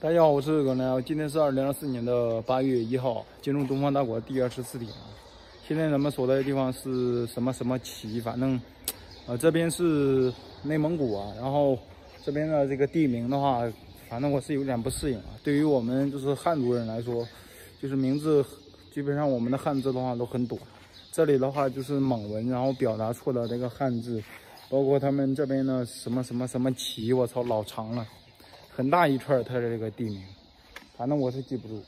大家好，我是葛南。今天是二零二四年的八月一号，进入东方大国第二十四天。现在咱们所在的地方是什么什么旗？反正，呃，这边是内蒙古啊。然后这边的这个地名的话，反正我是有点不适应啊。对于我们就是汉族人来说，就是名字基本上我们的汉字的话都很短。这里的话就是蒙文，然后表达出的这个汉字，包括他们这边的什么什么什么旗，我操，老长了。很大一串，它的这个地名，反正我是记不住。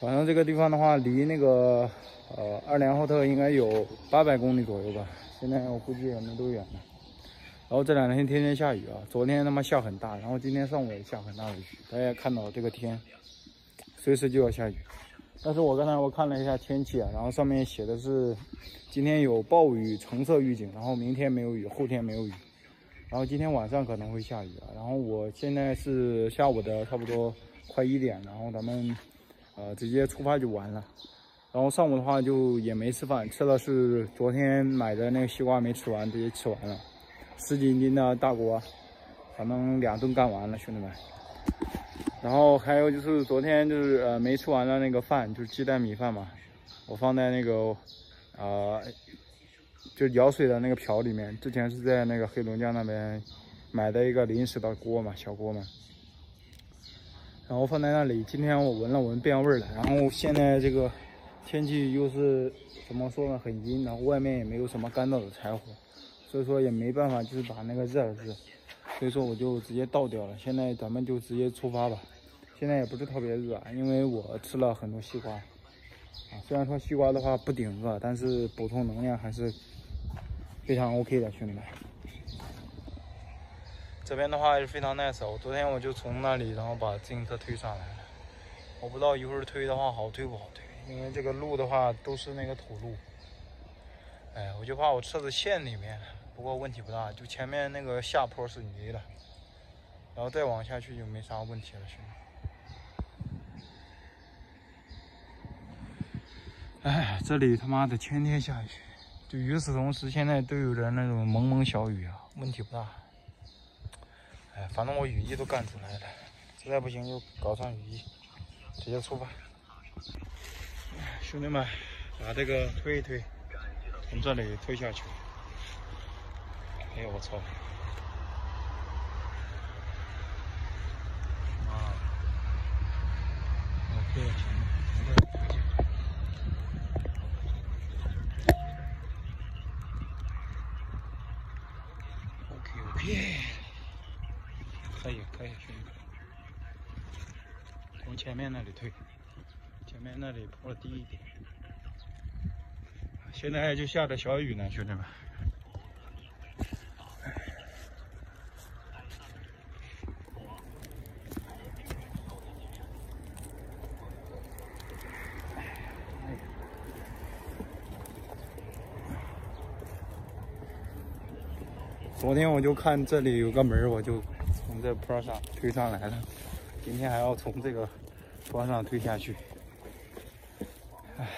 反正这个地方的话，离那个呃二连浩特应该有八百公里左右吧。现在我估计也没多远了。然后这两天天天下雨啊，昨天他妈下很大，然后今天上午也下很大的雨。大家看到这个天，随时就要下雨。但是我刚才我看了一下天气啊，然后上面写的是今天有暴雨橙色预警，然后明天没有雨，后天没有雨。然后今天晚上可能会下雨啊。然后我现在是下午的差不多快一点，然后咱们呃直接出发就完了。然后上午的话就也没吃饭，吃的是昨天买的那个西瓜没吃完，直接吃完了。十几斤的大锅，反正两顿干完了，兄弟们。然后还有就是昨天就是呃没吃完的那个饭，就是鸡蛋米饭嘛，我放在那个呃。就舀水的那个瓢里面，之前是在那个黑龙江那边买的一个临时的锅嘛，小锅嘛，然后放在那里。今天我闻了闻，变味了。然后现在这个天气又是怎么说呢，很阴，然后外面也没有什么干燥的柴火，所以说也没办法，就是把那个热了热，所以说我就直接倒掉了。现在咱们就直接出发吧。现在也不是特别热，因为我吃了很多西瓜啊。虽然说西瓜的话不顶饿，但是补充能量还是。非常 OK 的兄弟们，这边的话也是非常 nice。我昨天我就从那里，然后把自行车推上来了。我不知道一会儿推的话好推不好推，因为这个路的话都是那个土路。哎，我就怕我车子陷里面。不过问题不大，就前面那个下坡是泥的，然后再往下去就没啥问题了，兄弟。哎，这里他妈的天天下雨。就与此同时，现在都有点那种蒙蒙小雨啊，问题不大。哎，反正我雨衣都干出来了，实在不行就搞上雨衣，直接出发。兄弟们，把这个推一推，从这里推下去。哎呦我操！妈，我推了。可以可以，兄弟，往前面那里退，前面那里坡低一点。现在就下着小雨呢，兄弟们。昨天我就看这里有个门，我就。从这坡上推上来了，今天还要从这个往上推下去。哎，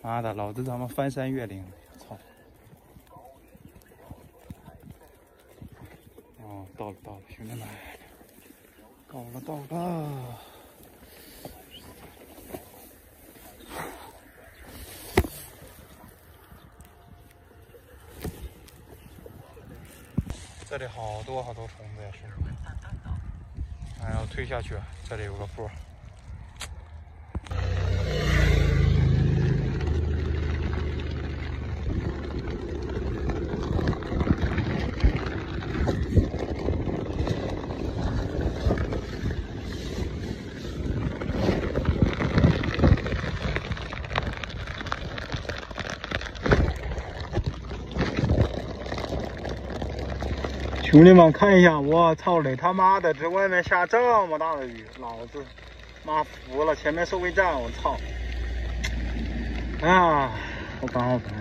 妈的，老子他妈翻山越岭，操！哦，到了到了，兄弟们，到了到了。这里好多好多虫子呀，兄弟们！推下去，这里有个坡。兄弟们看一下，我操嘞！他妈的，这外面下这么大的雨，老子妈服了！前面收费站，我操！啊，好烦好烦，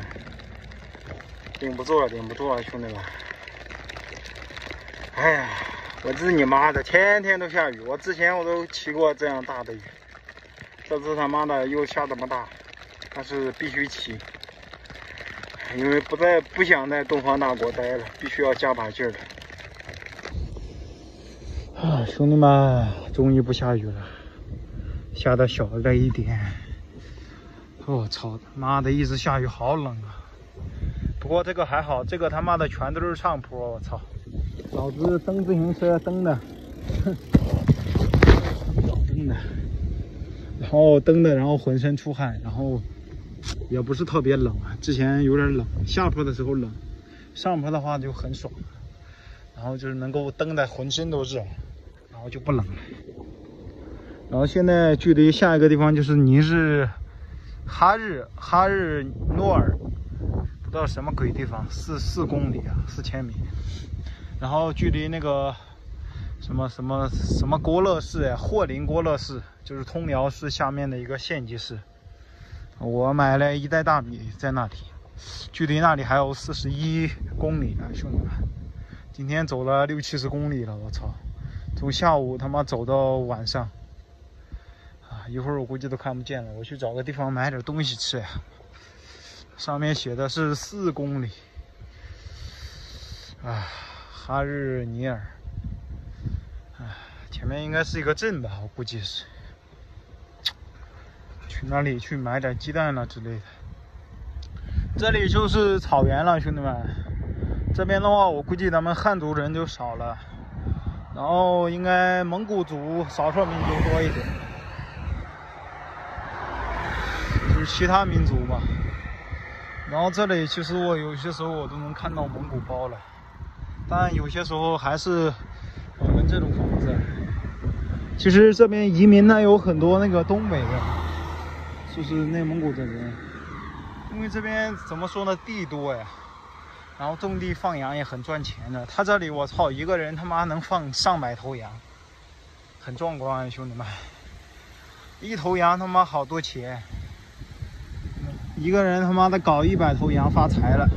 顶不住了，顶不住了，兄弟们！哎呀，我日你妈的，天天都下雨！我之前我都骑过这样大的雨，这次他妈的又下这么大，但是必须骑，因为不在不想在东方大国待了，必须要加把劲儿。啊，兄弟们，终于不下雨了，下的小了一点。我操，妈的，一直下雨，好冷啊！不过这个还好，这个他妈的全都是上坡，我操！老子蹬自行车蹬的，蹬的，然后蹬的，然后浑身出汗，然后也不是特别冷啊。之前有点冷，下坡的时候冷，上坡的话就很爽，然后就是能够蹬的浑身都热，然后就不冷了。然后现在距离下一个地方就是尼日。哈日哈日诺尔，不知道什么鬼地方，四四公里啊，四千米。然后距离那个什么什么什么郭勒市，霍林郭勒市，就是通辽市下面的一个县级市。我买了一袋大米在那里，距离那里还有四十一公里啊，兄弟们。今天走了六七十公里了，我操！从下午他妈走到晚上。啊一会儿我估计都看不见了，我去找个地方买点东西吃呀。上面写的是四公里。啊，哈日尼尔。啊，前面应该是一个镇吧，我估计是。去那里去买点鸡蛋了之类的。这里就是草原了，兄弟们。这边的话，我估计咱们汉族人就少了，然后应该蒙古族少数民族多一点。就是其他民族吧，然后这里其实我有些时候我都能看到蒙古包了，但有些时候还是我们这种房子。其实这边移民呢有很多那个东北的，就是内蒙古的人，因为这边怎么说呢，地多呀，然后种地放羊也很赚钱的。他这里我操，一个人他妈能放上百头羊，很壮观，兄弟们，一头羊他妈好多钱。一个人他妈的搞一百头羊发财了，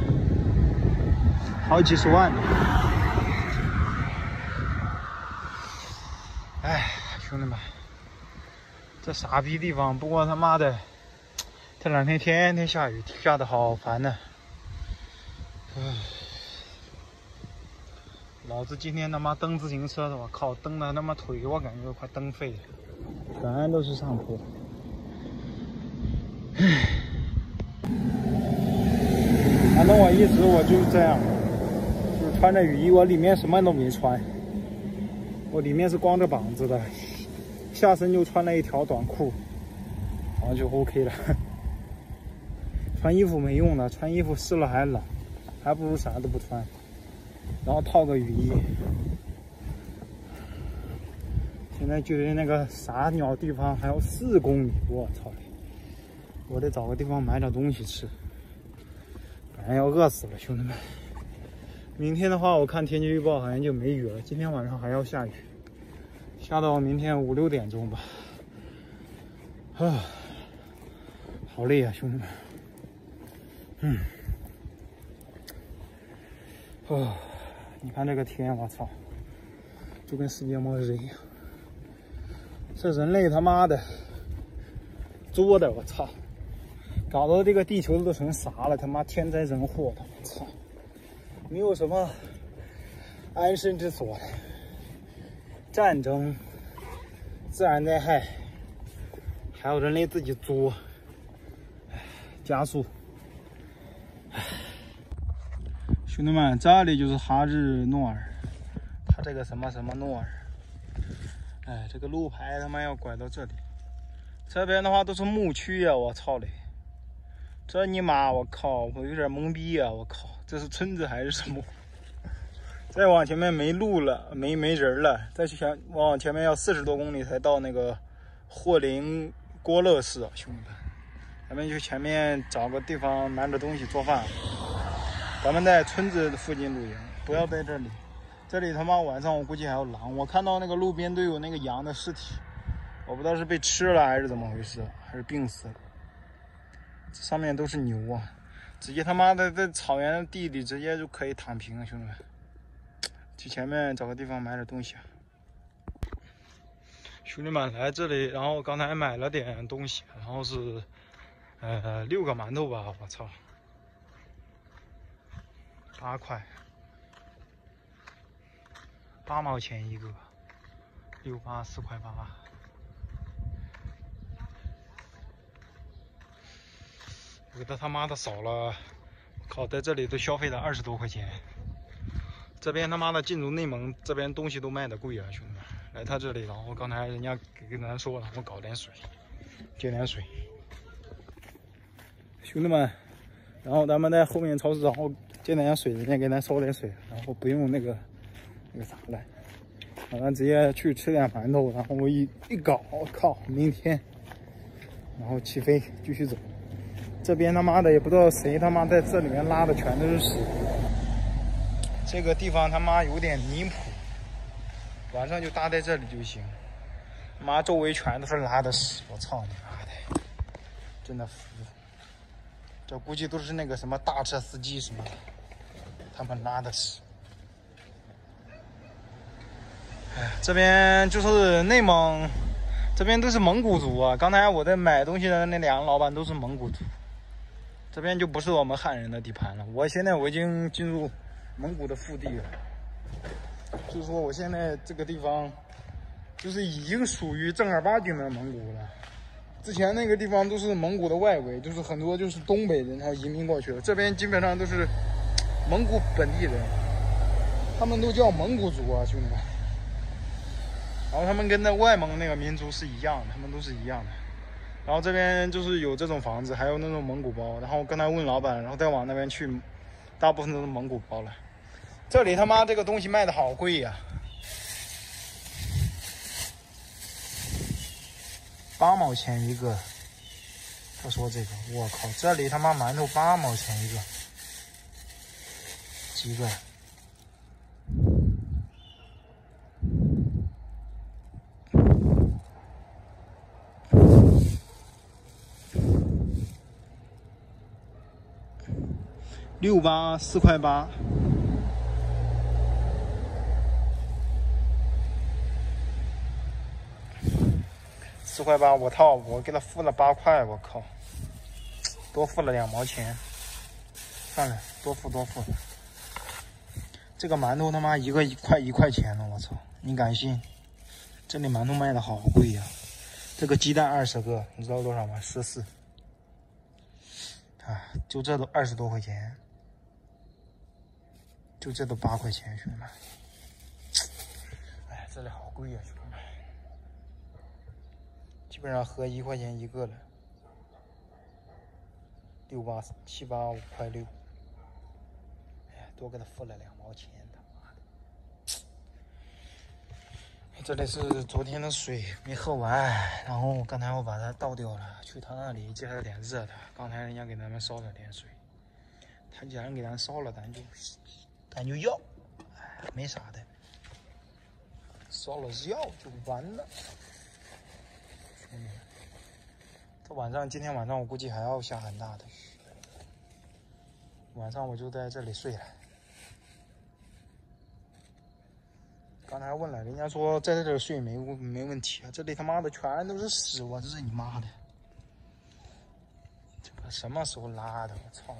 好几十万呢。哎，兄弟们，这傻逼地方！不过他妈的，这两天天天下雨，下的好烦呢。唉，老子今天他妈蹬自行车的，我靠，蹬的他妈腿我感觉都快蹬废了，全都是上坡。唉。反正我一直我就是这样，就穿着雨衣，我里面什么都没穿，我里面是光着膀子的，下身就穿了一条短裤，然后就 OK 了。穿衣服没用的，穿衣服湿了还冷，还不如啥都不穿，然后套个雨衣。现在距离那个啥鸟地方还有四公里，我操！我得找个地方买点东西吃。要饿死了，兄弟们！明天的话，我看天气预报好像就没雨了。今天晚上还要下雨，下到明天五六点钟吧。啊，好累啊，兄弟们！嗯，啊，你看这个天，我操，就跟世界末日一样。这人类他妈的作的，我操！搞得这个地球都成啥了？他妈天灾人祸的，我操！没有什么安身之所，战争、自然灾害，还有人类自己作，加速。兄弟们，这里就是哈日诺尔，他这个什么什么诺尔，哎，这个路牌他妈要拐到这里，这边的话都是牧区呀，我操嘞！这尼玛，我靠，我有点懵逼啊！我靠，这是村子还是什么？再往前面没路了，没没人了。再去前往前面要四十多公里才到那个霍林郭勒市啊，兄弟们，咱们去前面找个地方买点东西做饭。咱们在村子附近露营，不要在这里。这里他妈晚上我估计还有狼。我看到那个路边都有那个羊的尸体，我不知道是被吃了还是怎么回事，还是病死了。上面都是牛啊，直接他妈的在草原的地里直接就可以躺平，兄弟们，去前面找个地方买点东西。兄弟们来这里，然后刚才买了点东西，然后是呃六个馒头吧，我操，八块，八毛钱一个，六八四块八，我给他他妈的少了，靠，在这里都消费了二十多块钱。这边他妈的进入内蒙，这边东西都卖的贵啊，兄弟。们，来他这里，然后刚才人家给跟咱说了，我搞点水，接点水，兄弟们，然后咱们在后面超市，然后接点水，人家给咱烧点水，然后不用那个那个啥了，咱直接去吃点馒头，然后我一一搞，我靠，明天，然后起飞继续走，这边他妈的也不知道谁他妈在这里面拉的全都是屎。这个地方他妈有点离谱，晚上就搭在这里就行。妈，周围全都是拉的屎，我操你妈的，真的服。这估计都是那个什么大车司机什么的，他们拉的屎。哎，这边就是内蒙，这边都是蒙古族啊。刚才我在买东西的那两个老板都是蒙古族，这边就不是我们汉人的地盘了。我现在我已经进入。蒙古的腹地了，就是说我现在这个地方，就是已经属于正儿八经的蒙古了。之前那个地方都是蒙古的外围，就是很多就是东北人他移民过去了，这边基本上都是蒙古本地人，他们都叫蒙古族啊，兄弟们。然后他们跟那外蒙那个民族是一样的，他们都是一样的。然后这边就是有这种房子，还有那种蒙古包。然后刚才问老板，然后再往那边去，大部分都是蒙古包了。这里他妈这个东西卖的好贵呀，八毛钱一个。他说这个，我靠，这里他妈馒头八毛钱一个，一个？六八四块八。四块八，我操！我给他付了八块，我靠，多付了两毛钱。算了，多付多付。这个馒头他妈一个一块一块钱呢，我操！你敢信？这里馒头卖的好贵呀！这个鸡蛋二十个，你知道多少吗？十四。啊，就这都二十多块钱，就这都八块钱，兄弟们。哎，这里好贵呀，兄弟们。基本上合一块钱一个了，六八七八五块六，多给他付了两毛钱，他妈的！这里是昨天的水没喝完，然后刚才我把它倒掉了，去他那里接了点热的。刚才人家给咱们烧了点水，他既然给咱烧了，咱就 咱就要，哎，没啥的，烧了要就完了。嗯，这晚上今天晚上我估计还要下很大的雨，晚上我就在这里睡了。刚才问了，人家说在这里睡没问没问题啊，这里他妈的全都是屎，我日你妈的！这个什么时候拉的？我操！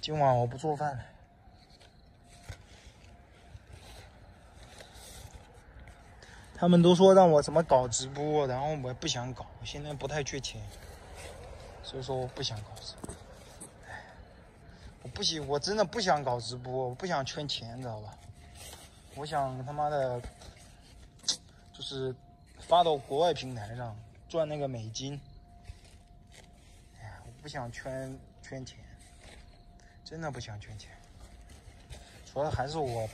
今晚我不做饭了。他们都说让我怎么搞直播，然后我不想搞，我现在不太缺钱，所以说我不想搞直播。不行，我真的不想搞直播，我不想圈钱，你知道吧？我想他妈的，就是发到国外平台上赚那个美金。哎呀，我不想圈圈钱，真的不想圈钱。主要还是我。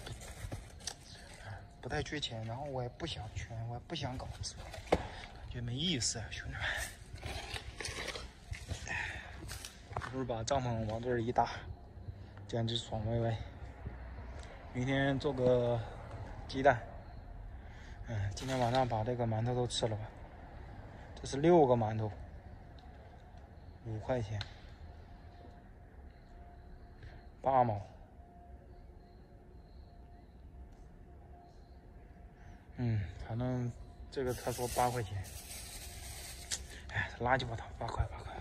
不不太缺钱，然后我也不想圈，我也不想搞直播，感觉没意思啊，兄弟们。不如把帐篷往这儿一搭，简直爽歪歪。明天做个鸡蛋，嗯，今天晚上把这个馒头都吃了吧。这是六个馒头，五块钱，八毛。嗯，反正这个他说八块钱，哎，垃圾不倒，八块八块，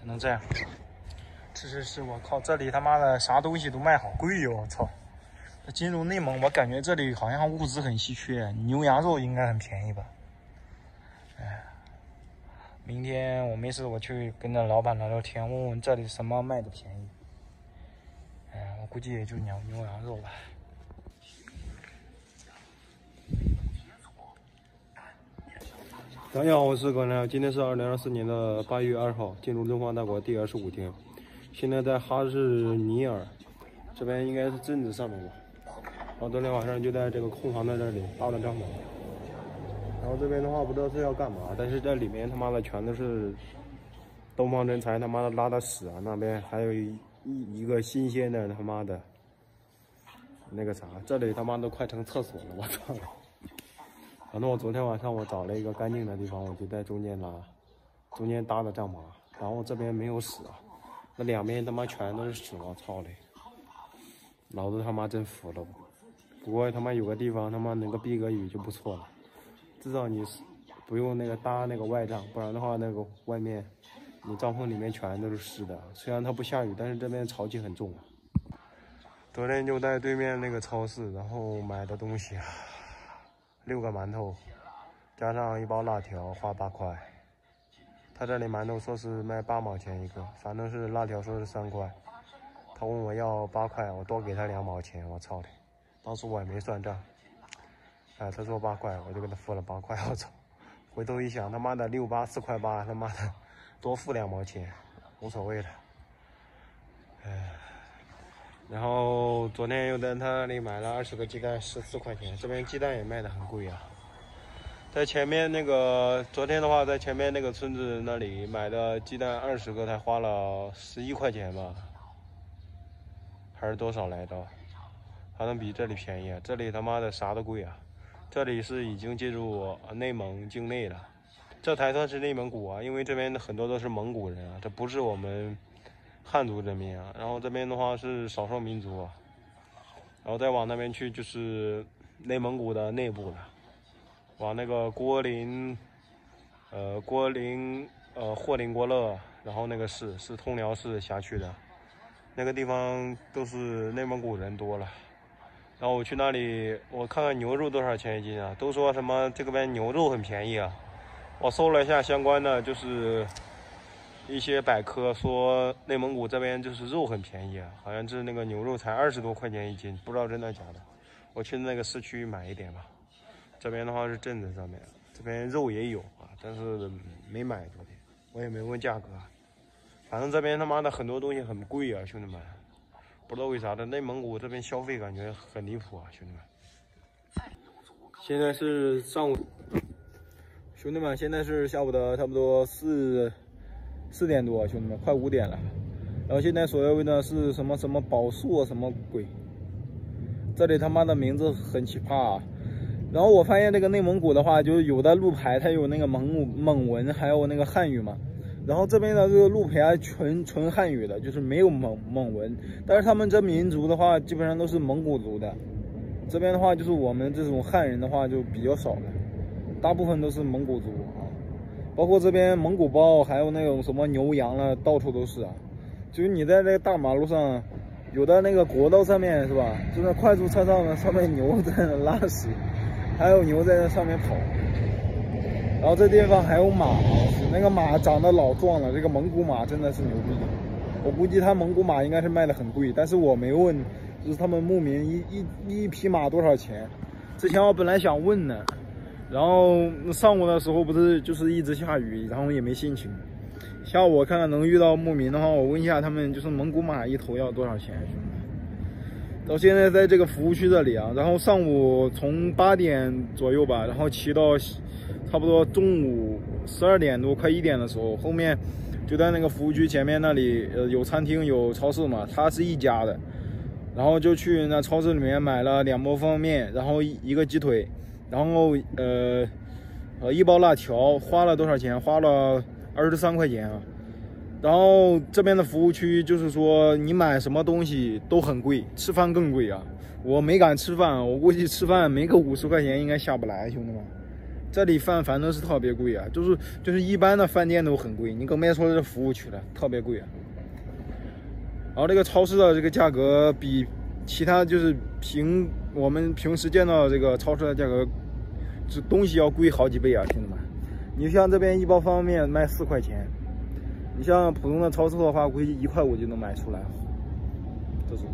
只能这样。是是是，我靠，这里他妈的啥东西都卖好贵哟，我操！进入内蒙，我感觉这里好像物资很稀缺，牛羊肉应该很便宜吧？哎，明天我没事，我去跟那老板聊聊天，问问这里什么卖的便宜。哎，我估计也就牛牛羊肉吧。大家好，我是关亮，今天是二零二四年的八月二号，进入中华大国第二十五天，现在在哈日尼尔，这边应该是镇子上面吧。然后昨天晚上就在这个空房的这里搭了帐篷，然后这边的话不知道是要干嘛，但是这里面他妈的全都是东方真才他妈的拉的屎啊！那边还有一一个新鲜的他妈的，那个啥，这里他妈都快成厕所了，我操！反正我昨天晚上我找了一个干净的地方，我就在中间拉，中间搭的帐篷，然后这边没有屎啊，那两边他妈全都是屎，我操嘞！老子他妈真服了，不过他妈有个地方他妈能够避个雨就不错了，至少你不用那个搭那个外帐，不然的话那个外面你帐篷里面全都是湿的。虽然它不下雨，但是这边潮气很重。昨天就在对面那个超市，然后买的东西。六个馒头，加上一包辣条，花八块。他这里馒头说是卖八毛钱一个，反正是辣条说是三块。他问我要八块，我多给他两毛钱，我操的！当时我也没算账。哎，他说八块，我就给他付了八块，我操！回头一想，他妈的六八四块八，他妈的多付两毛钱，无所谓的。哎。然后昨天又在他那里买了二十个鸡蛋，十四块钱。这边鸡蛋也卖的很贵啊。在前面那个，昨天的话，在前面那个村子那里买的鸡蛋二十个才花了十一块钱吧，还是多少来着？还能比这里便宜啊？这里他妈的啥都贵啊！这里是已经进入内蒙境内了，这才算是内蒙古啊，因为这边的很多都是蒙古人啊，这不是我们。汉族人民啊，然后这边的话是少数民族，啊然后再往那边去就是内蒙古的内部了，往那个郭林，呃郭林呃霍林郭勒，然后那个市是通辽市辖区的，那个地方都是内蒙古人多了，然后我去那里，我看看牛肉多少钱一斤啊？都说什么这个边牛肉很便宜啊？我搜了一下相关的，就是。一些百科说内蒙古这边就是肉很便宜啊，好像是那个牛肉才二十多块钱一斤，不知道真的假的。我去那个市区买一点吧。这边的话是镇子上面，这边肉也有啊，但是没买昨天，我也没问价格。反正这边他妈的很多东西很贵啊，兄弟们，不知道为啥的，内蒙古这边消费感觉很离谱啊，兄弟们。现在是上午，兄弟们，现在是下午的差不多四。四点多，兄弟们，快五点了。然后现在所谓的是什么什么宝树什么鬼？这里他妈的名字很奇葩。啊。然后我发现那个内蒙古的话，就是有的路牌它有那个蒙蒙文，还有那个汉语嘛。然后这边的这个路牌啊纯纯汉语的，就是没有蒙蒙文。但是他们这民族的话，基本上都是蒙古族的。这边的话，就是我们这种汉人的话就比较少了，大部分都是蒙古族啊。包括这边蒙古包，还有那种什么牛羊了，到处都是啊。就是你在那个大马路上，有的那个国道上面是吧？就在快速车道呢，上面牛在那拉屎，还有牛在那上面跑。然后这地方还有马，那个马长得老壮了，这个蒙古马真的是牛逼。我估计他蒙古马应该是卖的很贵，但是我没问，就是他们牧民一一一匹马多少钱？之前我本来想问呢。然后上午的时候不是就是一直下雨，然后也没心情。下午我看看能遇到牧民的话，我问一下他们，就是蒙古马一头要多少钱，到现在在这个服务区这里啊，然后上午从八点左右吧，然后骑到差不多中午十二点多快一点的时候，后面就在那个服务区前面那里，呃，有餐厅有超市嘛，它是一家的，然后就去那超市里面买了两包方便面，然后一个鸡腿。然后呃呃一包辣条花了多少钱？花了二十三块钱啊。然后这边的服务区就是说你买什么东西都很贵，吃饭更贵啊。我没敢吃饭，我估计吃饭没个五十块钱应该下不来，兄弟们。这里饭反正是特别贵啊，就是就是一般的饭店都很贵，你更别说这服务区了，特别贵啊。然后这个超市的这个价格比其他就是平我们平时见到这个超市的价格，这东西要贵好几倍啊，兄弟们！你像这边一包方便面卖四块钱，你像普通的超市的话，估计一块五就能买出来。这种，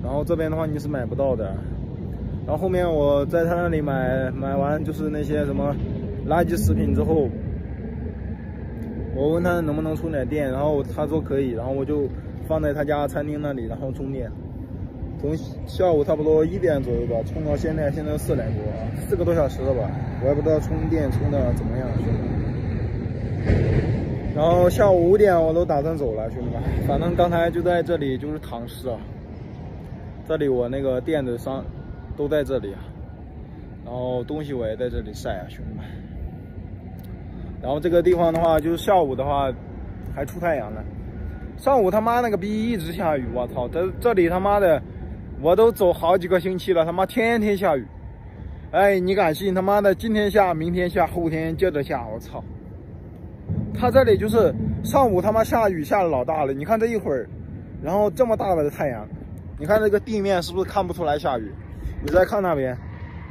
然后这边的话你是买不到的。然后后面我在他那里买买完就是那些什么垃圾食品之后，我问他能不能充点电，然后他说可以，然后我就放在他家餐厅那里，然后充电。从下午差不多一点左右吧，充到现在，现在四点多，四个多小时了吧，我也不知道充电充的怎么样，兄弟。然后下午五点我都打算走了，兄弟们，反正刚才就在这里就是躺尸啊，这里我那个垫子上。都在这里啊，然后东西我也在这里晒啊，兄弟们。然后这个地方的话，就是下午的话还出太阳呢，上午他妈那个逼一直下雨，我操！这这里他妈的，我都走好几个星期了，他妈天天下雨。哎，你敢信他妈的今天下，明天下，后天接着下，我操！他这里就是上午他妈下雨下的老大了，你看这一会儿，然后这么大的太阳，你看这个地面是不是看不出来下雨？你再看那边，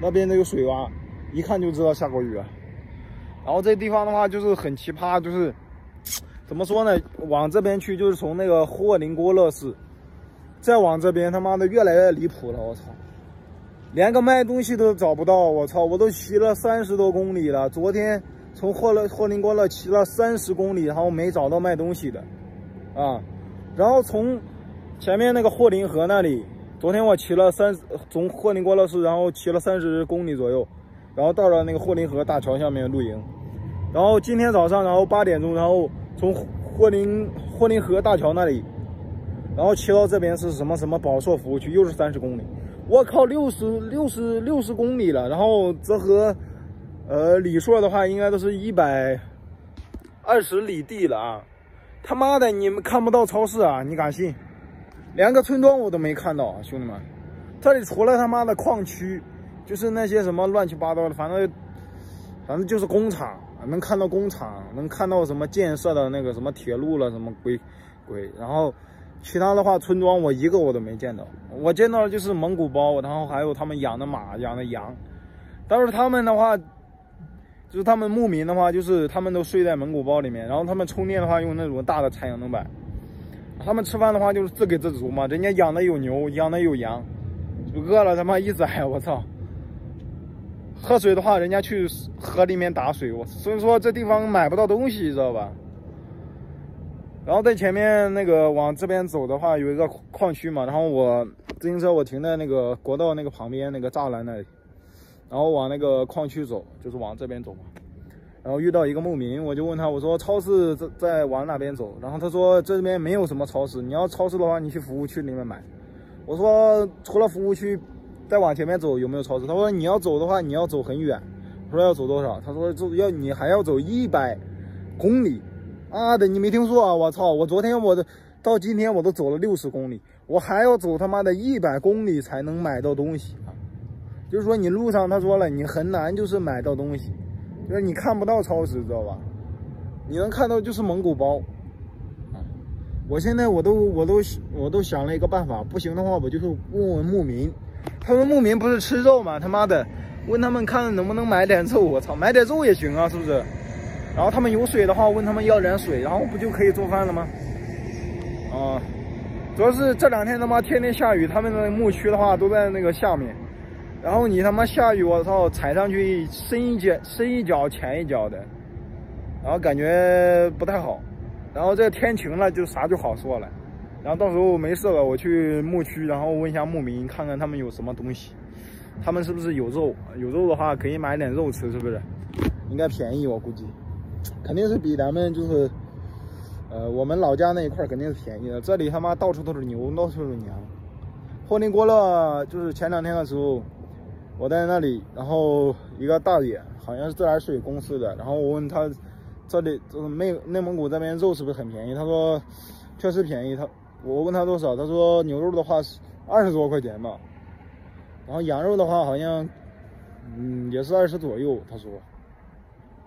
那边那个水洼，一看就知道下过雨啊。然后这地方的话就是很奇葩，就是怎么说呢？往这边去就是从那个霍林郭勒市，再往这边他妈的越来越离谱了，我操！连个卖东西都找不到，我操！我都骑了三十多公里了，昨天从霍勒霍林郭勒骑了三十公里，然后没找到卖东西的，啊，然后从前面那个霍林河那里。昨天我骑了三，从霍林郭勒市，然后骑了三十公里左右，然后到了那个霍林河大桥下面露营。然后今天早上，然后八点钟，然后从霍林霍林河大桥那里，然后骑到这边是什么什么宝硕服务区，又是三十公里。我靠，六十六十六十公里了。然后这和呃李硕的话，应该都是一百二十里地了啊！他妈的，你们看不到超市啊？你敢信？连个村庄我都没看到啊，兄弟们，这里除了他妈的矿区，就是那些什么乱七八糟的，反正反正就是工厂，能看到工厂，能看到什么建设的那个什么铁路了，什么鬼鬼，然后其他的话村庄我一个我都没见到，我见到的就是蒙古包，然后还有他们养的马、养的羊，但是他们的话，就是他们牧民的话，就是他们都睡在蒙古包里面，然后他们充电的话用那种大的太阳能板。他们吃饭的话就是自给自足嘛，人家养的有牛，养的有羊，饿了他妈一宰，我操！喝水的话，人家去河里面打水，我所以说这地方买不到东西，你知道吧？然后在前面那个往这边走的话，有一个矿区嘛，然后我自行车我停在那个国道那个旁边那个栅栏那里，然后往那个矿区走，就是往这边走嘛。然后遇到一个牧民，我就问他，我说超市在在往哪边走？然后他说这边没有什么超市，你要超市的话，你去服务区里面买。我说除了服务区，再往前面走有没有超市？他说你要走的话，你要走很远。我说要走多少？他说就要你还要走一百公里。啊的，你没听说啊？我操！我昨天我的到今天我都走了六十公里，我还要走他妈的一百公里才能买到东西！就是说你路上他说了，你很难就是买到东西。就是你看不到超市，知道吧？你能看到就是蒙古包。我现在我都我都我都想了一个办法，不行的话我就是问问牧民，他们牧民不是吃肉吗？他妈的，问他们看能不能买点肉，我操，买点肉也行啊，是不是？然后他们有水的话，问他们要点水，然后不就可以做饭了吗？啊，主要是这两天他妈天天下雨，他们的牧区的话都在那个下面。然后你他妈下雨，我操，踩上去深一脚深一脚浅一脚的，然后感觉不太好。然后这天晴了，就啥就好说了。然后到时候没事了，我去牧区，然后问一下牧民，看看他们有什么东西，他们是不是有肉？有肉的话可以买点肉吃，是不是？应该便宜，我估计，肯定是比咱们就是，呃，我们老家那一块肯定是便宜的。这里他妈到处都是牛，到处都是羊。霍林郭勒就是前两天的时候。我在那里，然后一个大爷，好像是自来水公司的，然后我问他，这里就是内内蒙古这边肉是不是很便宜？他说确实便宜。他我问他多少，他说牛肉的话是二十多块钱吧，然后羊肉的话好像嗯也是二十左右。他说，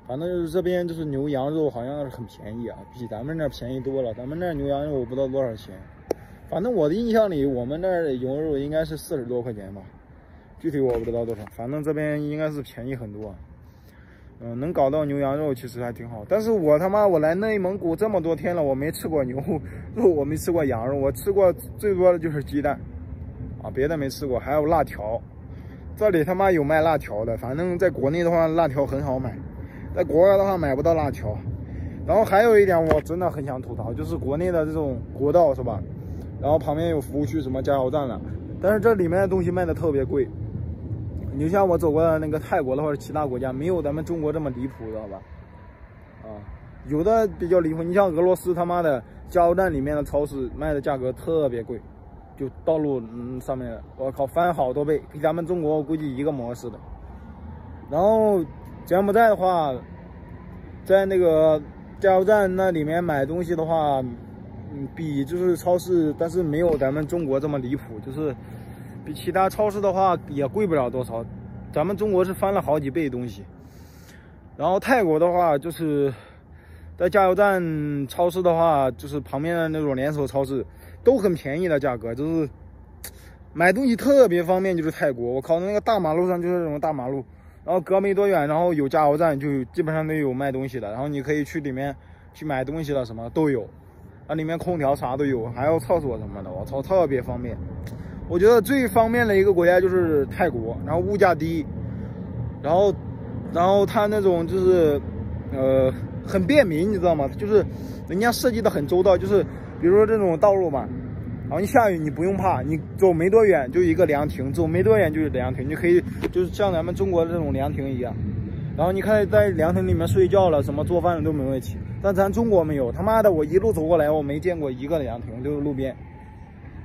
反正就是这边就是牛羊肉好像是很便宜啊，比咱们那便宜多了。咱们那牛羊肉我不知道多少钱，反正我的印象里，我们那儿牛肉应该是四十多块钱吧，具体我不知道多少，反正这边应该是便宜很多。嗯，能搞到牛羊肉其实还挺好。但是我他妈我来内蒙古这么多天了，我没吃过牛肉，我没吃过羊肉，我吃过最多的就是鸡蛋，啊，别的没吃过。还有辣条，这里他妈有卖辣条的。反正在国内的话，辣条很好买，在国外的话买不到辣条。然后还有一点，我真的很想吐槽，就是国内的这种国道是吧？然后旁边有服务区，什么加油站了，但是这里面的东西卖的特别贵。你像我走过的那个泰国的或者其他国家，没有咱们中国这么离谱，知道吧？啊，有的比较离谱。你像俄罗斯他妈的加油站里面的超市卖的价格特别贵，就道路嗯上面，我靠翻好多倍，比咱们中国估计一个模式的。然后柬埔寨的话，在那个加油站那里面买东西的话。嗯，比就是超市，但是没有咱们中国这么离谱，就是比其他超市的话也贵不了多少。咱们中国是翻了好几倍东西。然后泰国的话，就是在加油站、超市的话，就是旁边的那种连锁超市都很便宜的价格，就是买东西特别方便。就是泰国，我靠，那个大马路上就是这种大马路，然后隔没多远，然后有加油站，就基本上都有卖东西的，然后你可以去里面去买东西了，什么都有。啊，里面空调啥都有，还有厕所什么的，我操，特别方便。我觉得最方便的一个国家就是泰国，然后物价低，然后，然后它那种就是，呃，很便民，你知道吗？就是人家设计的很周到，就是比如说这种道路嘛，然后你下雨你不用怕，你走没多远就一个凉亭，走没多远就是凉亭，你可以就是像咱们中国的这种凉亭一样。然后你看，在凉亭里面睡觉了，什么做饭了都没问题。但咱中国没有，他妈的，我一路走过来，我没见过一个凉亭，就是路边。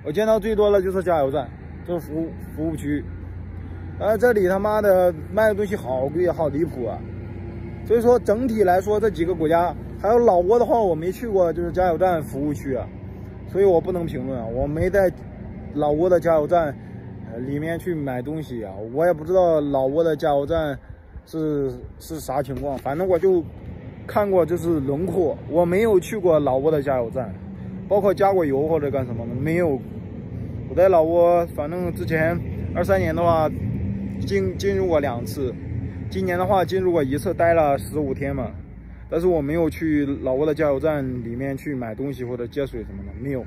我见到最多的就是加油站，就是服务服务区。呃，这里他妈的卖的东西好贵，好离谱啊！所以说整体来说，这几个国家，还有老挝的话，我没去过，就是加油站服务区啊，所以我不能评论啊，我没在老挝的加油站里面去买东西啊，我也不知道老挝的加油站。是是啥情况？反正我就看过，就是轮廓。我没有去过老挝的加油站，包括加过油或者干什么的，没有。我在老挝，反正之前二三年的话进进入过两次，今年的话进入过一次，待了十五天嘛。但是我没有去老挝的加油站里面去买东西或者接水什么的，没有。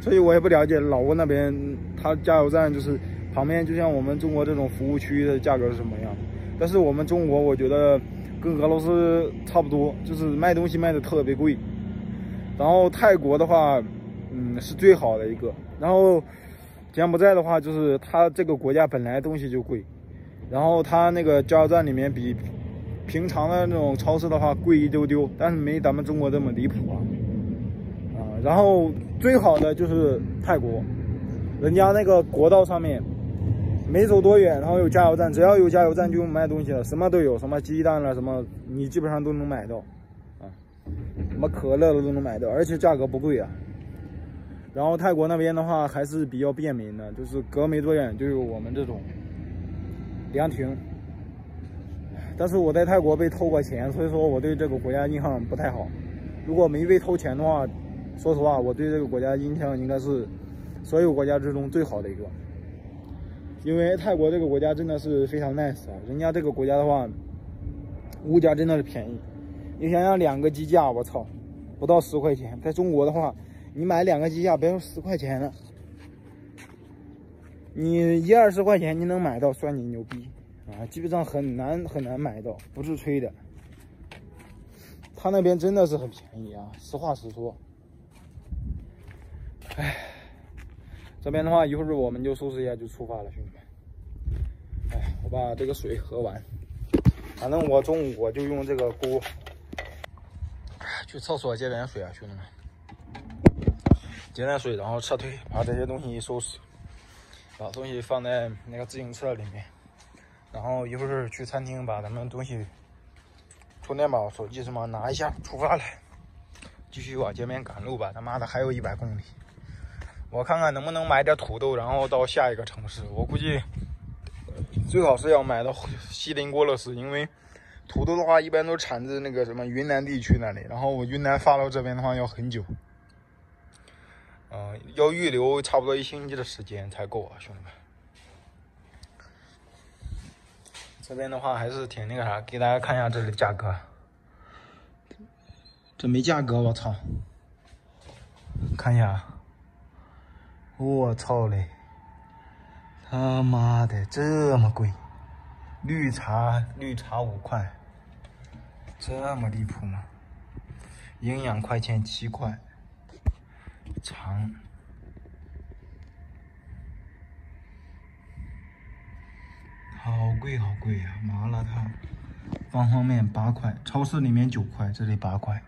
所以我也不了解老挝那边，它加油站就是旁边，就像我们中国这种服务区的价格是什么样？但是我们中国，我觉得跟俄罗斯差不多，就是卖东西卖的特别贵。然后泰国的话，嗯，是最好的一个。然后柬埔寨的话，就是它这个国家本来东西就贵，然后它那个加油站里面比平常的那种超市的话贵一丢丢，但是没咱们中国这么离谱啊。啊，然后最好的就是泰国，人家那个国道上面。没走多远，然后有加油站，只要有加油站就卖东西了，什么都有，什么鸡蛋了，什么你基本上都能买到，什么可乐的都能买到，而且价格不贵啊。然后泰国那边的话还是比较便民的，就是隔没多远就有我们这种凉亭。但是我在泰国被偷过钱，所以说我对这个国家印象不太好。如果没被偷钱的话，说实话，我对这个国家印象应该是所有国家之中最好的一个。因为泰国这个国家真的是非常 nice 啊，人家这个国家的话，物价真的是便宜。你想想，两个鸡架，我操，不到十块钱。在中国的话，你买两个鸡架，别说十块钱了，你一二十块钱你能买到，算你牛逼啊！基本上很难很难买到，不是吹的。他那边真的是很便宜啊，实话实说。唉。这边的话，一会儿我们就收拾一下就出发了，兄弟们。哎，我把这个水喝完。反正我中午我就用这个锅。去厕所接点水啊，兄弟们。接点水，然后撤退，把这些东西收拾，把东西放在那个自行车里面。然后一会儿去餐厅把咱们东西，充电宝、手机什么拿一下，出发了。继续往前面赶路吧，他妈的还有一百公里。我看看能不能买点土豆，然后到下一个城市。我估计最好是要买到锡林郭勒斯，因为土豆的话一般都产自那个什么云南地区那里，然后我云南发到这边的话要很久。嗯，要预留差不多一星期的时间才够啊，兄弟们。这边的话还是挺那个啥，给大家看一下这里的价格。这没价格，我操！看一下，我操嘞！他妈的这么贵，绿茶绿茶五块，这么离谱吗？营养快钱七块，长，好贵好贵呀！麻辣烫，方便面八块，超市里面九块，这里八块。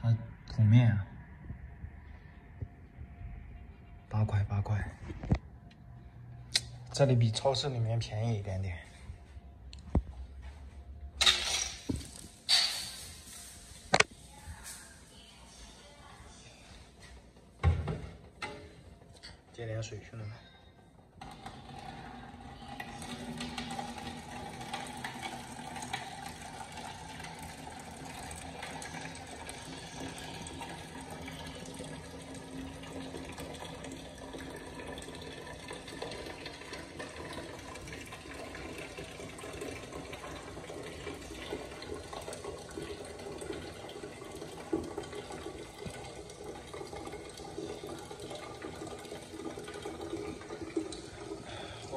还桶面啊。八块八块，这里比超市里面便宜一点点。接点水，兄弟们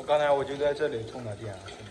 刚才我就在这里充的电啊，兄弟。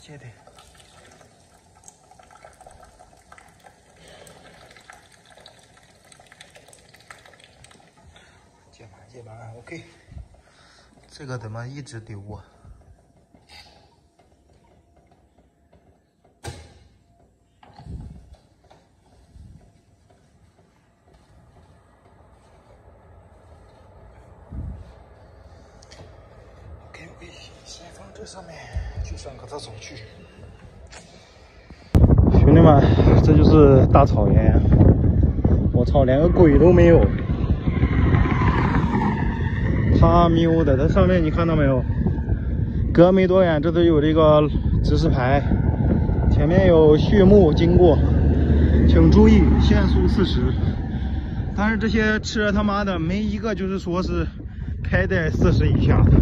接的，接满接满，OK。这个怎么一直丢啊先放这上面。去上个厕所去，兄弟们，这就是大草原。我操，连个鬼都没有，他喵的！这上面你看到没有？隔没多远，这都有这个指示牌，前面有畜牧经过，请注意限速四十。但是这些车他妈的没一个就是说是开在四十以下的。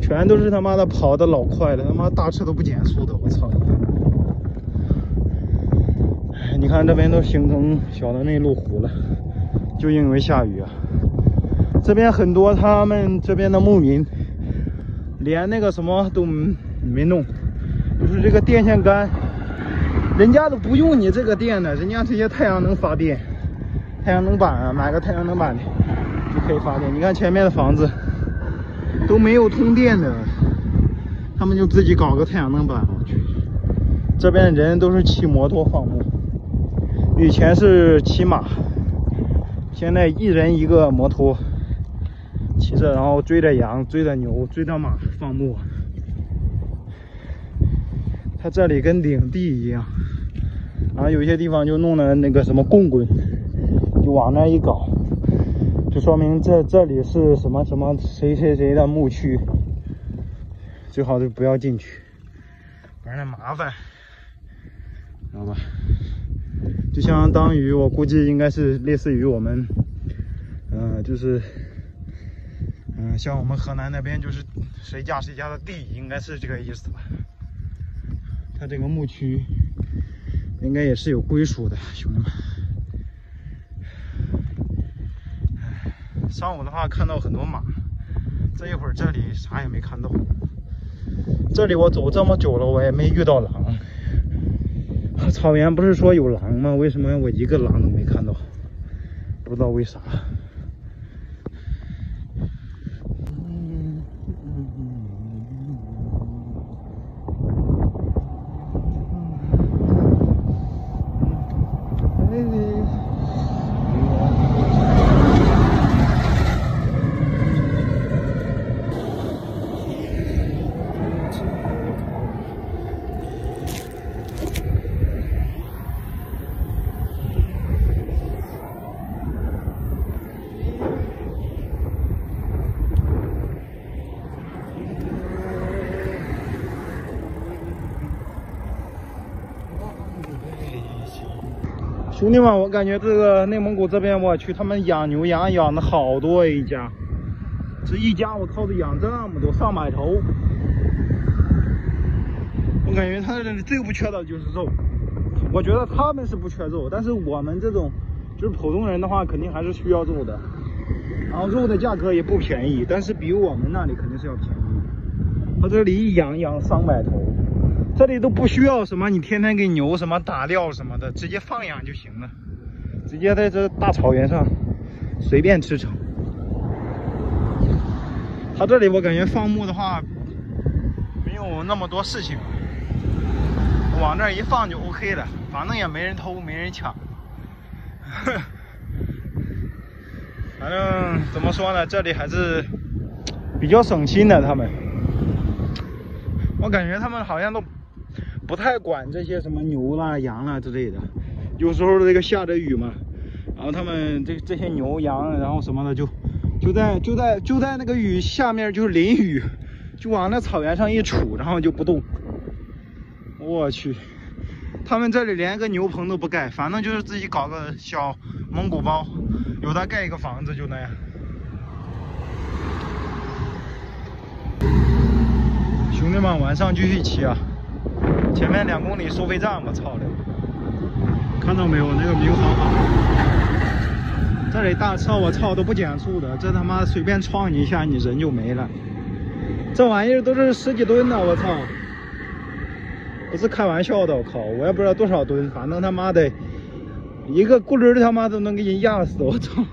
全都是他妈的跑的老快了，他妈大车都不减速的，我操！你看这边都形成小的内陆湖了，就因为下雨啊。这边很多他们这边的牧民连那个什么都没弄，就是这个电线杆，人家都不用你这个电的，人家这些太阳能发电，太阳能板啊，买个太阳能板就可以发电。你看前面的房子。都没有通电的，他们就自己搞个太阳能板。我去，这边人都是骑摩托放牧，以前是骑马，现在一人一个摩托，骑着然后追着羊、追着牛、追着马放牧。他这里跟领地一样，然后有些地方就弄了那个什么棍棍，就往那一搞。就说明这这里是什么什么谁谁谁的牧区，最好就不要进去，不然麻烦，知道吧？就相当于我估计应该是类似于我们，嗯，就是，嗯，像我们河南那边就是谁家谁家的地，应该是这个意思吧？他这个牧区应该也是有归属的，兄弟们。上午的话看到很多马，这一会儿这里啥也没看到。这里我走这么久了，我也没遇到狼，草原不是说有狼吗？为什么我一个狼都没看到？不知道为啥。兄弟们，我感觉这个内蒙古这边，我去，他们养牛羊养的好多一家，这一家我靠，这养这么多，上百头。我感觉他这里最不缺的就是肉。我觉得他们是不缺肉，但是我们这种就是普通人的话，肯定还是需要肉的。然后肉的价格也不便宜，但是比我们那里肯定是要便宜。他这里一养养上百头。这里都不需要什么，你天天给牛什么打料什么的，直接放养就行了，直接在这大草原上随便吃成。他这里我感觉放牧的话没有那么多事情，往这一放就 OK 了，反正也没人偷没人抢。反正怎么说呢，这里还是比较省心的。他们，我感觉他们好像都。不太管这些什么牛啦、羊啦之类的，有时候这个下着雨嘛，然后他们这这些牛羊，然后什么的就就在就在就在那个雨下面就是淋雨，就往那草原上一杵，然后就不动。我去，他们这里连个牛棚都不盖，反正就是自己搞个小蒙古包，有的盖一个房子就那样。兄弟们，晚上继续骑啊！前面两公里收费站，我操的！看到没有？那个民航码。这里大车，我操都不减速的，这他妈随便撞你一下，你人就没了。这玩意儿都是十几吨的，我操！不是开玩笑的，我靠！我也不知道多少吨，反正他妈的一个轱辘他妈都能给你压死，我操！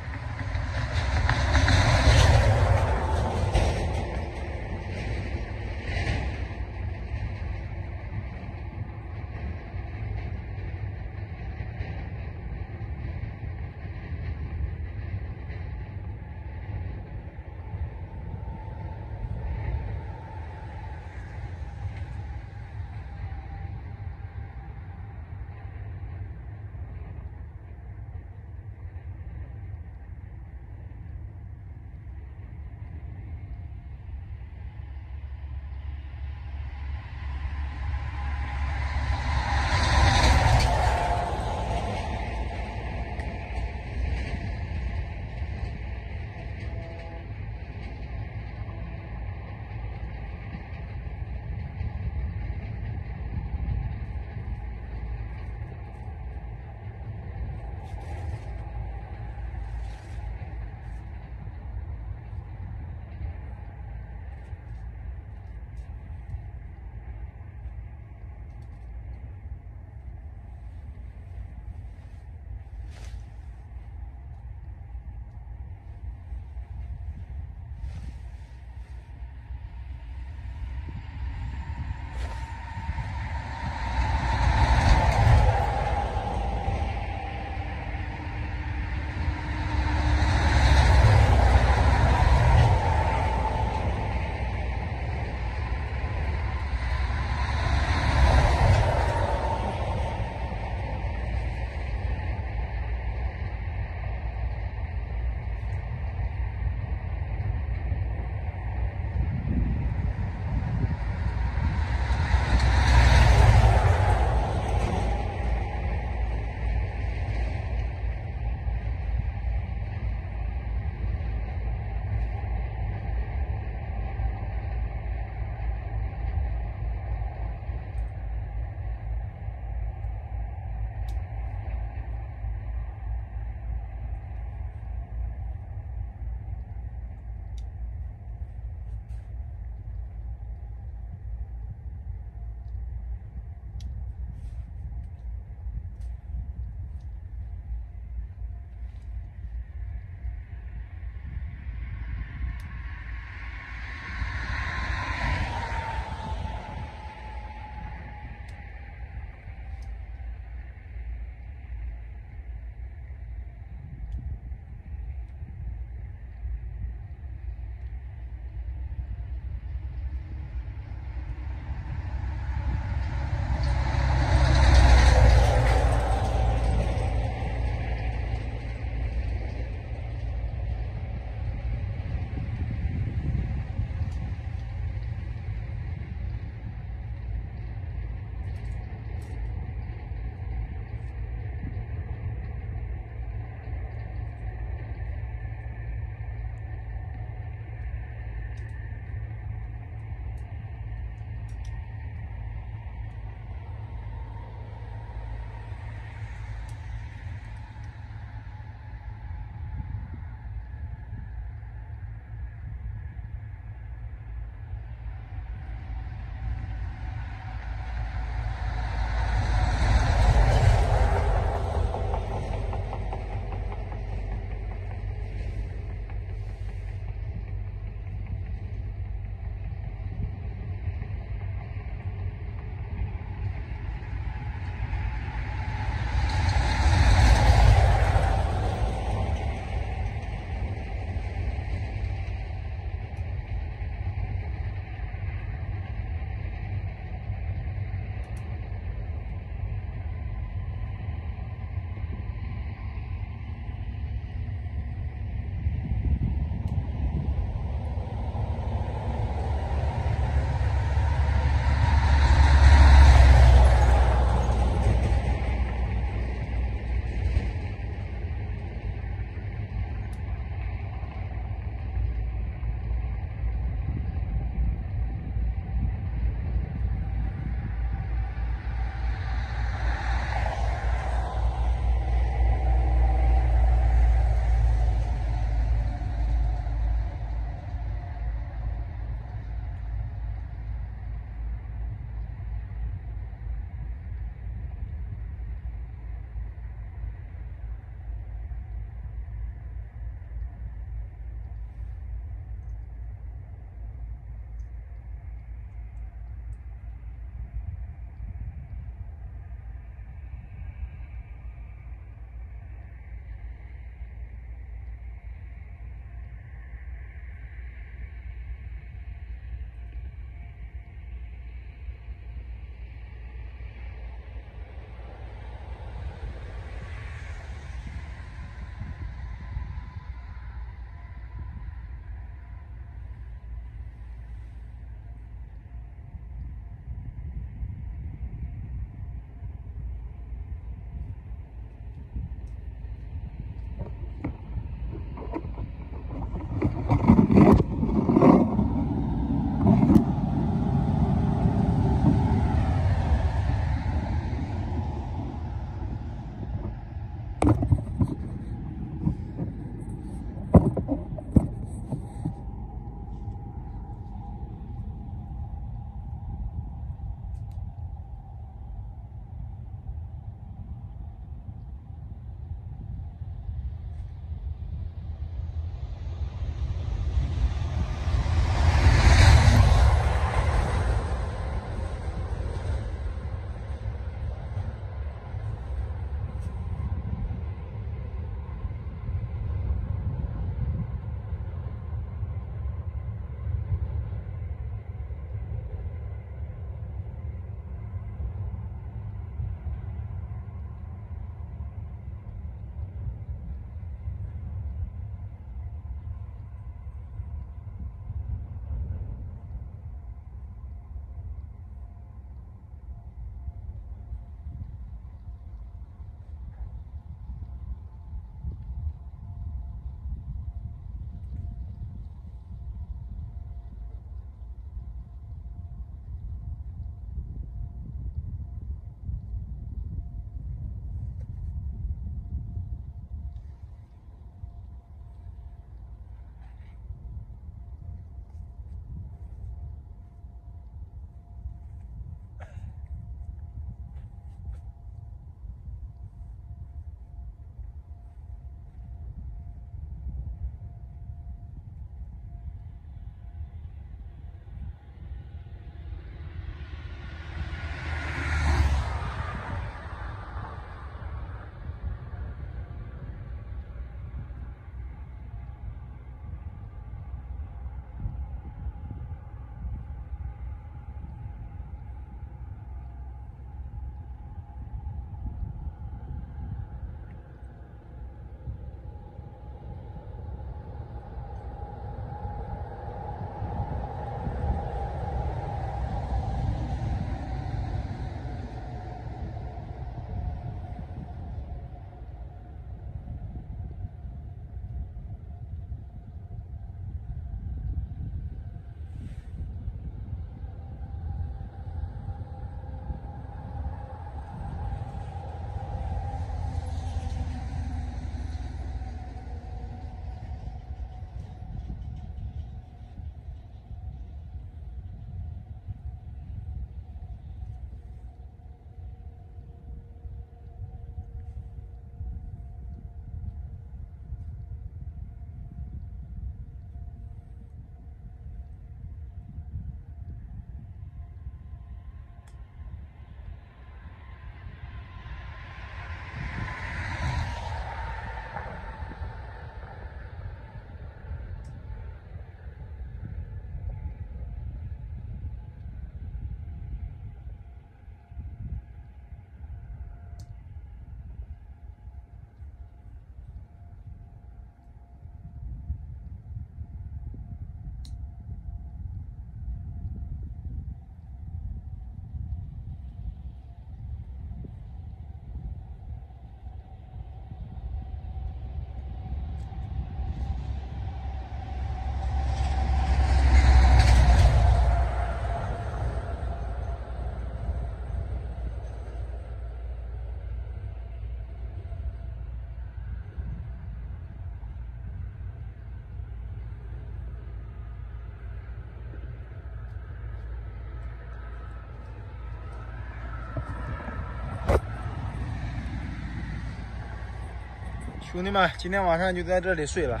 兄弟们，今天晚上就在这里睡了。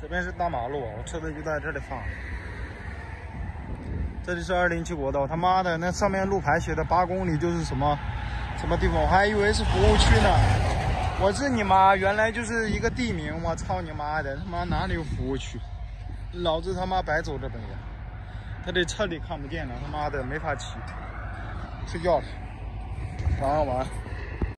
这边是大马路，我车子就在这里放。这里是二零七国道，他妈的，那上面路牌写的八公里就是什么什么地方？我还以为是服务区呢。我日你妈，原来就是一个地名。我操你妈的，他妈哪里有服务区？老子他妈白走这本了。他这车里看不见了，他妈的没法骑。睡觉了，晚安晚安。